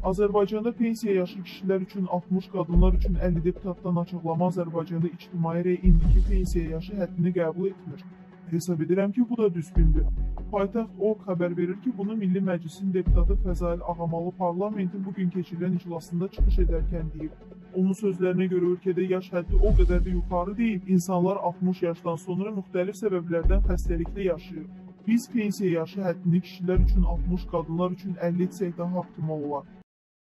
Azərbaycanda pensiya yaşı kişilər üçün 60, qadınlar üçün 50 deputatdan açıqlama Azərbaycanda ictimai rəy indiki pensiya yaşı həddini qəbul etmir. Hesab edirəm ki, bu da düzgündür. Paytaxt Orq xəbər verir ki, bunu Milli Məclisin deputatı Fəzail Ağamalı parlamentin bu gün keçirilən iclasında çıxış edərkən deyib. Onun sözlərinə görə ölkədə yaş həddi o qədər də yuxarı deyil. İnsanlar 60 yaşdan sonra müxtəlif səbəblərdən xəstəliklə yaşayır. Biz pensiya yaşı həddini kişilər üçün 60, qadınlar üçün 50 etsək daha optimal olar.